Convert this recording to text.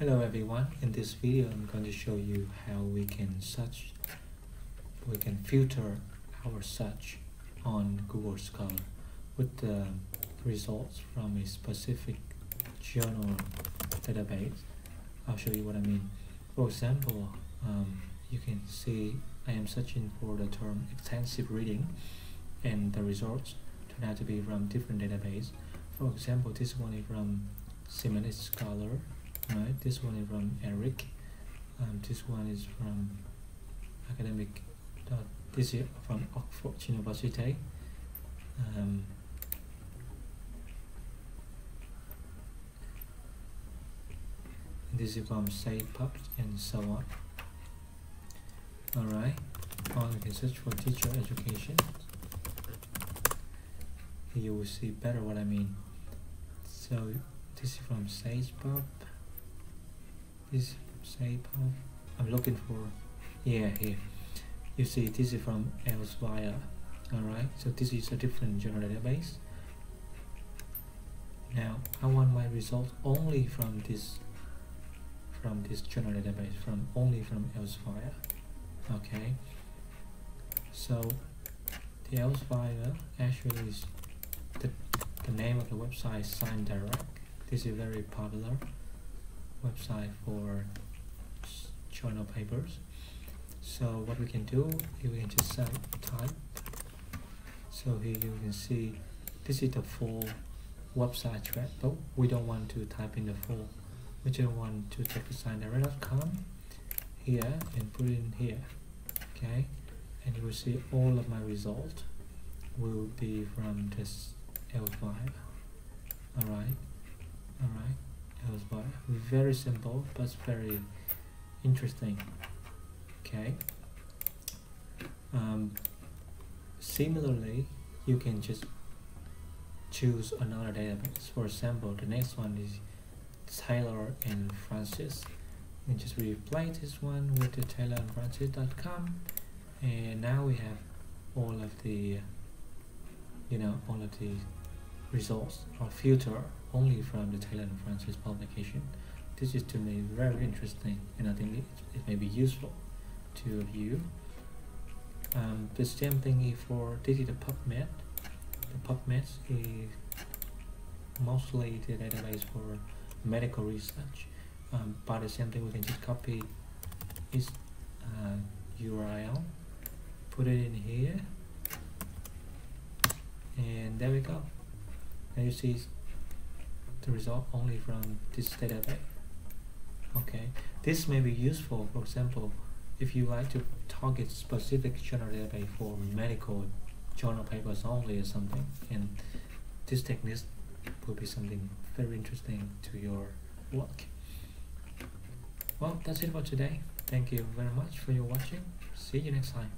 Hello everyone, in this video I'm going to show you how we can search, we can filter our search on Google Scholar with the results from a specific journal database. I'll show you what I mean. For example, um, you can see I am searching for the term extensive reading and the results turn out to be from different database. For example, this one is from Semantic Scholar right this one is from Eric um, this one is from academic this is from Oxford University. Um, this is from SagePub and so on. Alright now you can search for teacher education. You will see better what I mean. So this is from SagePub is say I'm looking for yeah here. You see this is from Elsevier alright? So this is a different journal database. Now I want my results only from this from this journal database from only from Elsevier okay? So the Elsevier actually is the, the name of the website ScienceDirect this is very popular website for journal papers. So what we can do we can just type so here you can see this is the full website track but we don't want to type in the full. We just want to take the sign sciencedirect.com here and put it in here okay? And you will see all of my results will be from this L file alright alright very simple but very interesting. Okay. Um, similarly you can just choose another database. For example the next one is Taylor and Francis. You just replace this one with the Taylor and Francis.com and now we have all of the you know all of the results or filter only from the Taylor and Francis publication. This is to me very interesting and I think it, it may be useful to you. Um, the same thing for this is the PubMed. The PubMed is mostly the database for medical research. Um, but the same thing we can just copy its uh, URL, put it in here, and there we go. Now you see the result only from this database okay. This may be useful for example if you like to target specific journal database for medical journal papers only or something and this technique will be something very interesting to your work. Well that's it for today. Thank you very much for your watching. See you next time